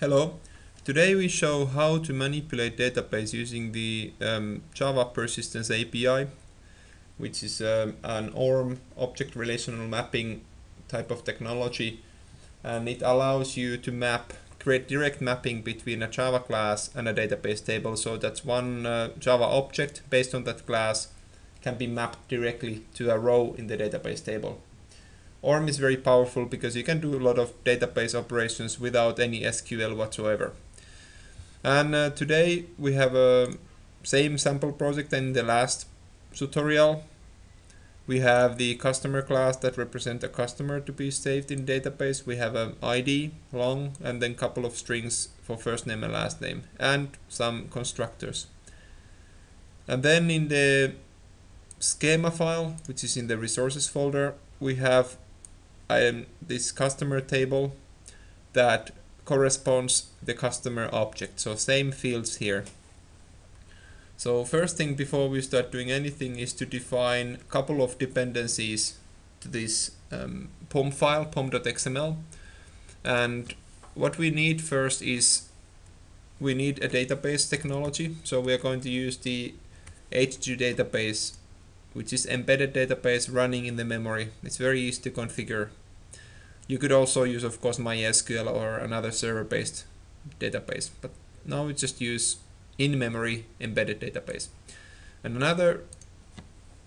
Hello. Today we show how to manipulate database using the um, Java Persistence API, which is um, an ORM object relational mapping type of technology, and it allows you to map create direct mapping between a Java class and a database table. So that's one uh, Java object based on that class can be mapped directly to a row in the database table. ORM is very powerful because you can do a lot of database operations without any SQL whatsoever. And uh, today we have a same sample project in the last tutorial. We have the customer class that represent a customer to be saved in database. We have an ID long and then couple of strings for first name and last name and some constructors. And then in the schema file, which is in the resources folder, we have um, this customer table that corresponds the customer object. So same fields here. So first thing before we start doing anything is to define a couple of dependencies to this um, POM file, pom.xml. And what we need first is we need a database technology. So we are going to use the H2 database which is embedded database running in the memory. It's very easy to configure. You could also use, of course, MySQL or another server-based database, but now we just use in-memory embedded database. And another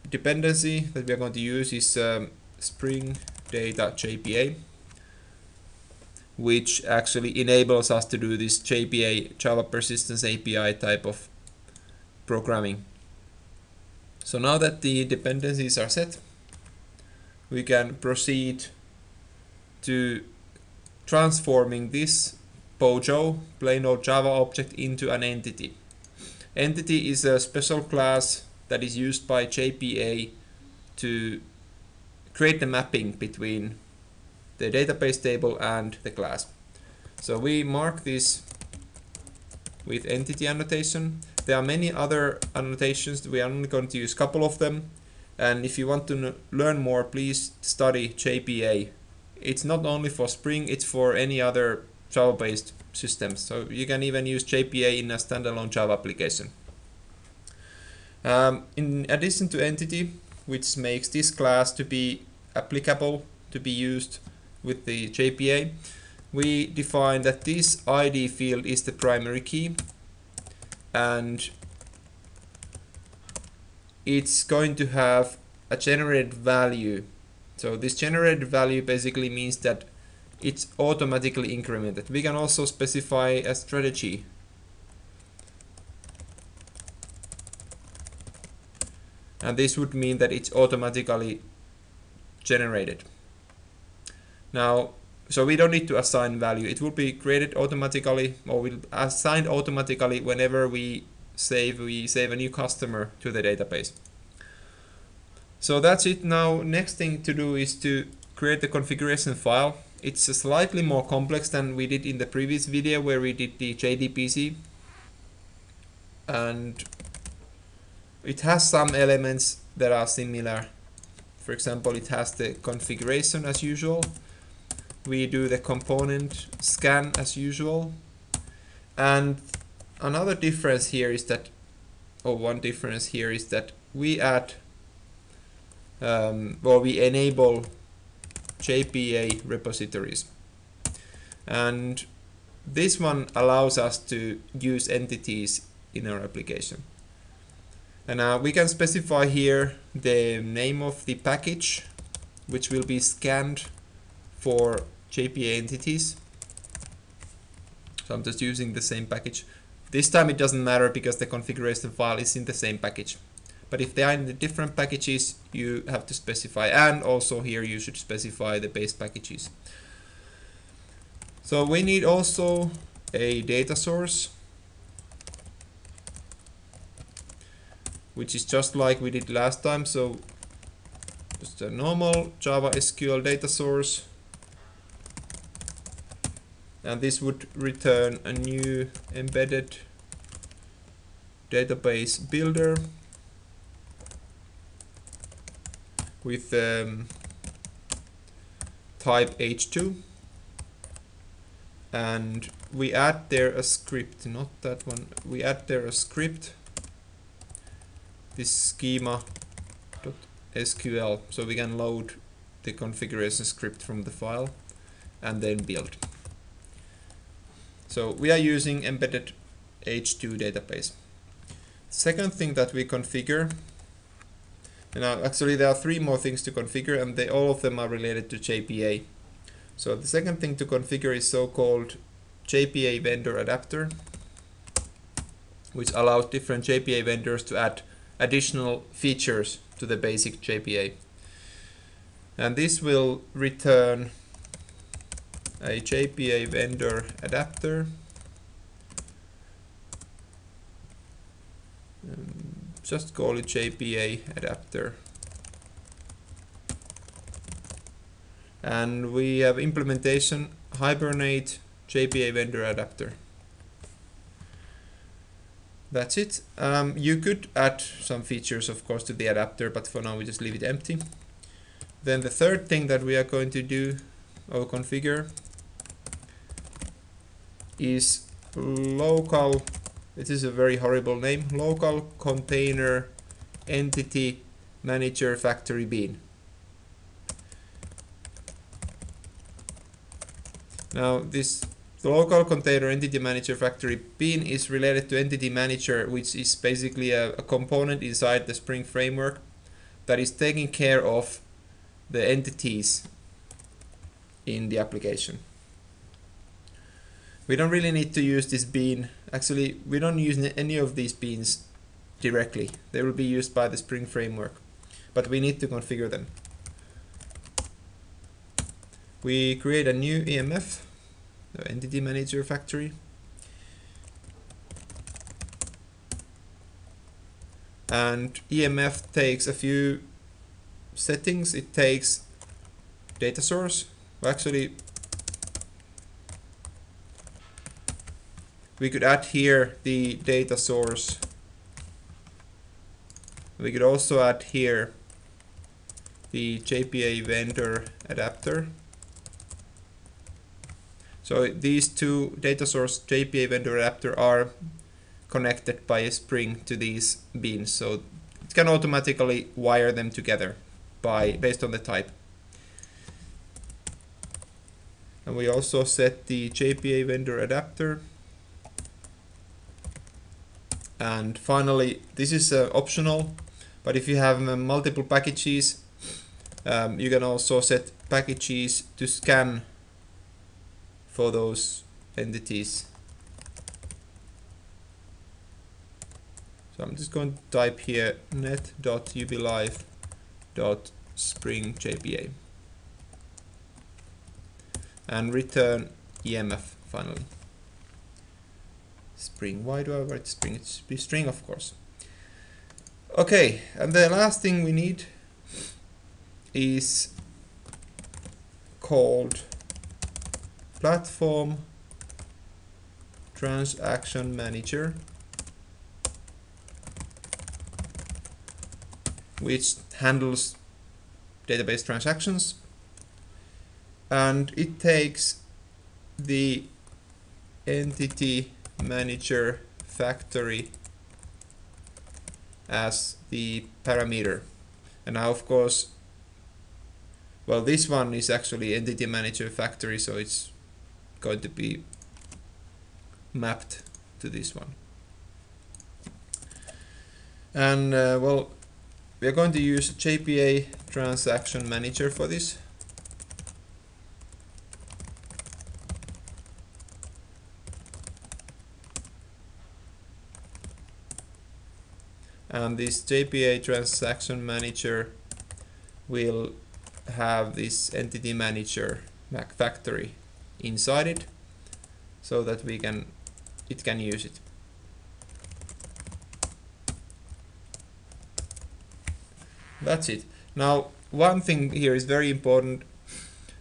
dependency that we are going to use is um, Spring Data JPA, which actually enables us to do this JPA, Java Persistence API type of programming. So now that the dependencies are set, we can proceed to transforming this Pojo plain old Java object into an entity. Entity is a special class that is used by JPA to create the mapping between the database table and the class. So we mark this with entity annotation there are many other annotations. We are only going to use a couple of them. And if you want to learn more, please study JPA. It's not only for Spring, it's for any other Java-based systems. So you can even use JPA in a standalone Java application. Um, in addition to entity, which makes this class to be applicable to be used with the JPA, we define that this ID field is the primary key and it's going to have a generated value. So this generated value basically means that it's automatically incremented. We can also specify a strategy. And this would mean that it's automatically generated. Now, so we don't need to assign value. It will be created automatically or will assigned automatically whenever we save we save a new customer to the database. So that's it now. Next thing to do is to create the configuration file. It's slightly more complex than we did in the previous video where we did the JDBC. And it has some elements that are similar. For example, it has the configuration as usual we do the component scan as usual. And another difference here is that, or one difference here is that we add, um, we enable JPA repositories. And this one allows us to use entities in our application. And uh, we can specify here the name of the package, which will be scanned for JPA entities. So I'm just using the same package. This time it doesn't matter because the configuration file is in the same package. But if they are in the different packages, you have to specify. And also here you should specify the base packages. So we need also a data source. Which is just like we did last time. So just a normal Java SQL data source and this would return a new embedded database builder with um, type H2 and we add there a script, not that one. We add there a script, this schema.sql, so we can load the configuration script from the file and then build. So we are using embedded H2 database. Second thing that we configure, now uh, actually there are three more things to configure and they, all of them are related to JPA. So the second thing to configure is so-called JPA vendor adapter, which allows different JPA vendors to add additional features to the basic JPA. And this will return a JPA vendor adapter. Just call it JPA adapter. And we have implementation Hibernate JPA vendor adapter. That's it. Um, you could add some features, of course, to the adapter, but for now we just leave it empty. Then the third thing that we are going to do or configure is local, this is a very horrible name, local container entity manager factory bean. Now this the local container entity manager factory bean is related to entity manager which is basically a, a component inside the Spring framework that is taking care of the entities in the application. We don't really need to use this bean. Actually, we don't use any of these beans directly. They will be used by the Spring framework, but we need to configure them. We create a new EMF, the Entity Manager Factory. And EMF takes a few settings. It takes data source. Well, actually, we could add here the data source. We could also add here the JPA vendor adapter. So these two data source JPA vendor adapter are connected by a spring to these beans. So it can automatically wire them together by based on the type. And we also set the JPA vendor adapter and finally, this is uh, optional, but if you have uh, multiple packages, um, you can also set packages to scan for those entities. So I'm just going to type here net.ubilife.spring.jpa and return EMF finally spring. Why do I write spring? It should be string, of course. Okay, and the last thing we need is called platform transaction manager which handles database transactions and it takes the entity manager factory as the parameter. And now of course, well this one is actually entity manager factory so it's going to be mapped to this one. And uh, well, we are going to use JPA transaction manager for this. And this JPA transaction manager will have this entity manager Mac factory inside it so that we can it can use it. That's it. Now one thing here is very important.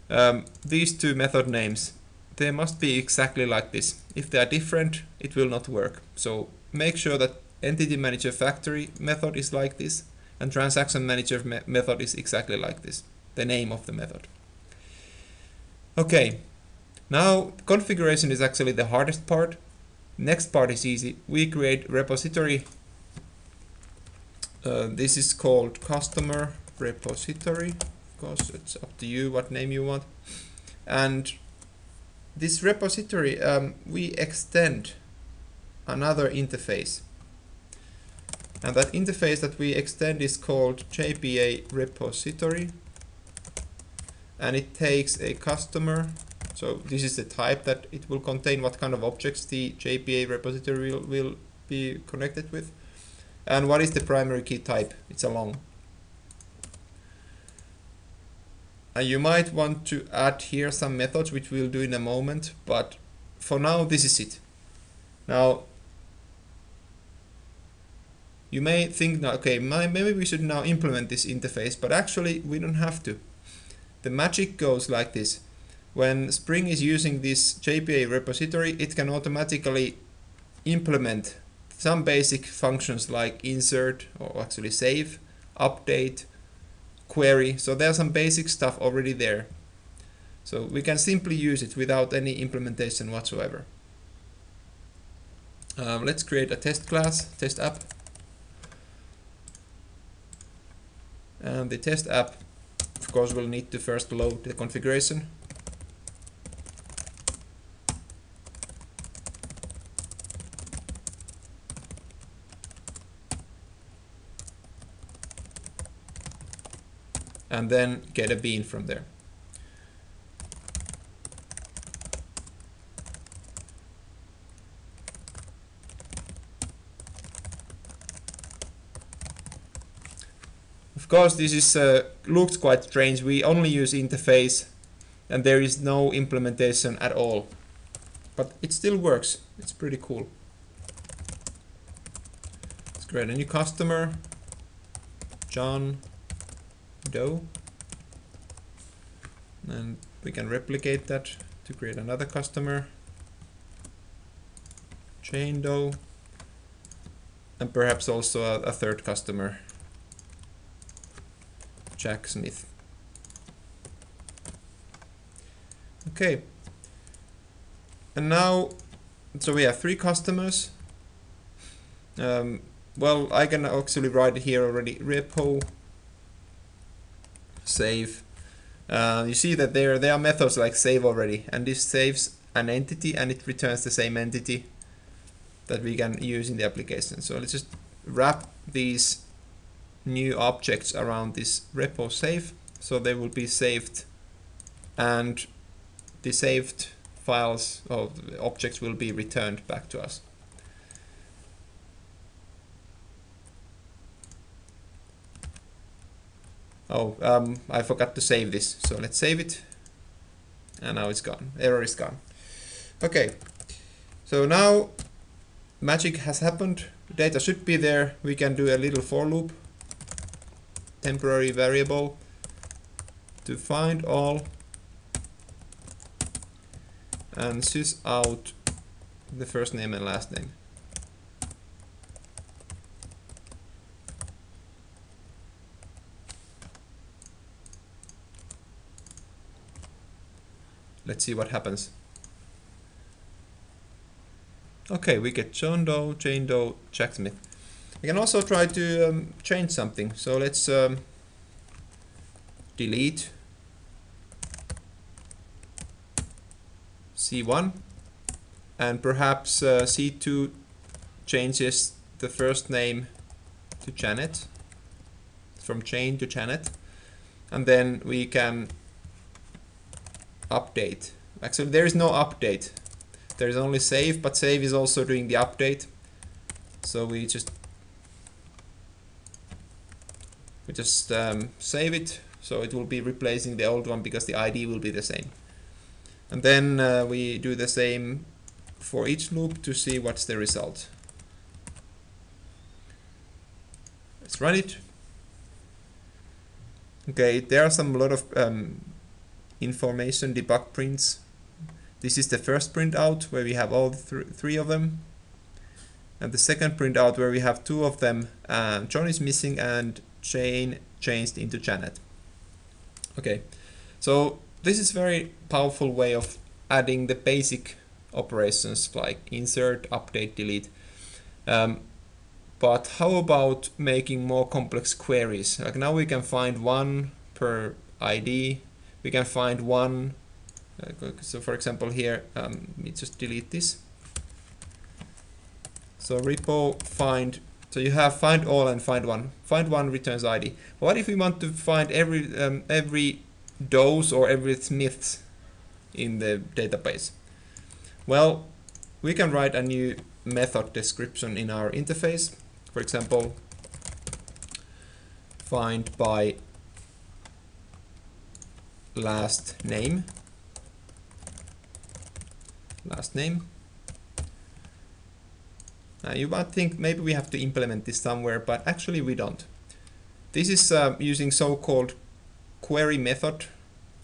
Um, these two method names they must be exactly like this. If they are different it will not work. So make sure that entity manager factory method is like this and transaction manager me method is exactly like this, the name of the method. Okay, Now configuration is actually the hardest part. Next part is easy. We create repository. Uh, this is called customer repository. Of course, it's up to you what name you want. And this repository, um, we extend another interface. And that interface that we extend is called JPA repository. And it takes a customer. So this is the type that it will contain what kind of objects the JPA repository will, will be connected with. And what is the primary key type? It's a long. And you might want to add here some methods, which we'll do in a moment, but for now, this is it. Now, you may think, now, okay, maybe we should now implement this interface, but actually we don't have to. The magic goes like this. When Spring is using this JPA repository, it can automatically implement some basic functions like insert or actually save, update, query. So there's some basic stuff already there. So we can simply use it without any implementation whatsoever. Um, let's create a test class, test app. And the test app, of course, will need to first load the configuration. and then get a bean from there. Of course, this is uh, looks quite strange. We only use interface and there is no implementation at all. But it still works. It's pretty cool. Let's create a new customer. John Doe. And we can replicate that to create another customer. Jane Doe. And perhaps also a, a third customer. Jack Smith. Okay. And now, so we have three customers. Um, well, I can actually write it here already repo save. Uh, you see that there there are methods like save already, and this saves an entity and it returns the same entity that we can use in the application. So let's just wrap these new objects around this repo save so they will be saved and the saved files or objects will be returned back to us. Oh, um, I forgot to save this. So let's save it. And now it's gone. Error is gone. Okay. So now magic has happened. Data should be there. We can do a little for loop. Temporary variable to find all and sys out the first name and last name. Let's see what happens. Okay, we get John Doe, Jane Doe, Jack Smith. We can also try to um, change something. So let's um, delete C1 and perhaps uh, C2 changes the first name to Janet from Jane to Janet and then we can update. Actually, there is no update. There is only save, but save is also doing the update. So we just we just um, save it, so it will be replacing the old one because the ID will be the same. And then uh, we do the same for each loop to see what's the result. Let's run it. Okay, there are some lot of um, information debug prints. This is the first printout where we have all th three of them. And the second printout where we have two of them. Um, John is missing and Jane changed into Janet. Okay, so this is very powerful way of adding the basic operations like insert, update, delete. Um, but how about making more complex queries? Like now we can find one per ID. We can find one. Uh, so for example here, um, let me just delete this. So repo find. So you have find all and find one. Find one returns ID. What if we want to find every um, every Does or every Smiths in the database? Well, we can write a new method description in our interface for example, find by last name, last name. Now you might think maybe we have to implement this somewhere, but actually we don't. This is uh, using so-called query method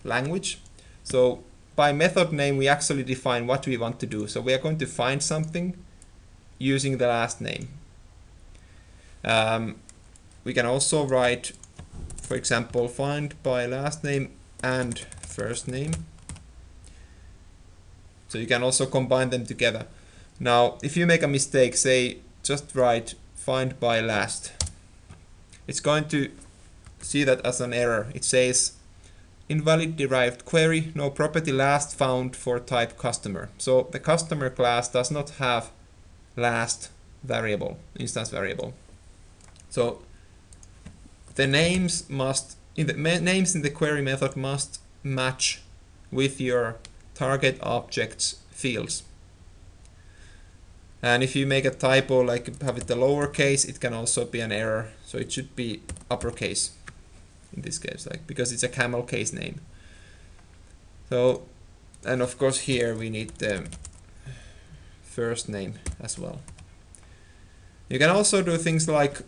language. So by method name, we actually define what we want to do. So we are going to find something using the last name. Um, we can also write, for example, find by last name and first name. So you can also combine them together. Now, if you make a mistake, say just write find by last. It's going to see that as an error. It says invalid derived query, no property last found for type customer. So the customer class does not have last variable, instance variable. So the names must in the names in the query method must match with your target objects fields. And if you make a typo, like have it the lowercase, it can also be an error. So it should be uppercase in this case, like because it's a camel case name. So, and of course here we need the first name as well. You can also do things like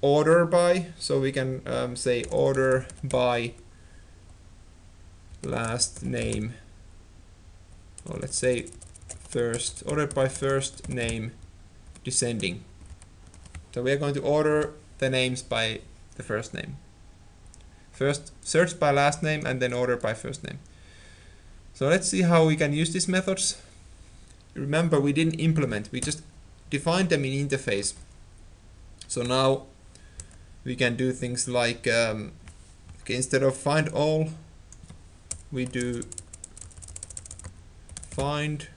order by so we can um, say order by last name or let's say first order by first name descending. So we are going to order the names by the first name. First search by last name and then order by first name. So let's see how we can use these methods. Remember we didn't implement we just defined them in interface. So now we can do things like um, okay, instead of find all we do find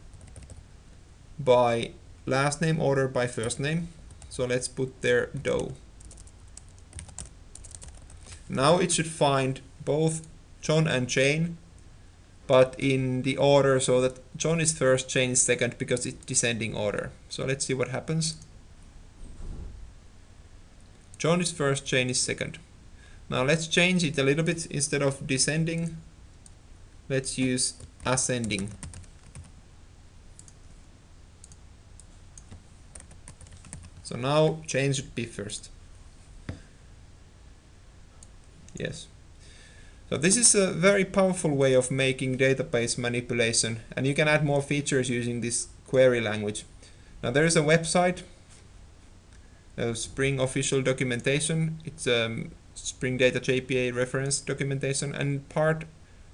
by last name order by first name so let's put there Doe now it should find both John and Jane but in the order so that John is first Jane is second because it's descending order so let's see what happens John is first, Jane is second. Now let's change it a little bit. Instead of descending, let's use ascending. So now Jane should be first. Yes. So this is a very powerful way of making database manipulation and you can add more features using this query language. Now there is a website uh, Spring official documentation. It's um, Spring Data JPA reference documentation and part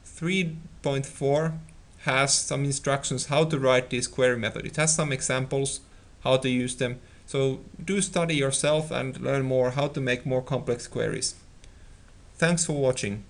3.4 has some instructions how to write this query method. It has some examples how to use them. So do study yourself and learn more how to make more complex queries. Thanks for watching.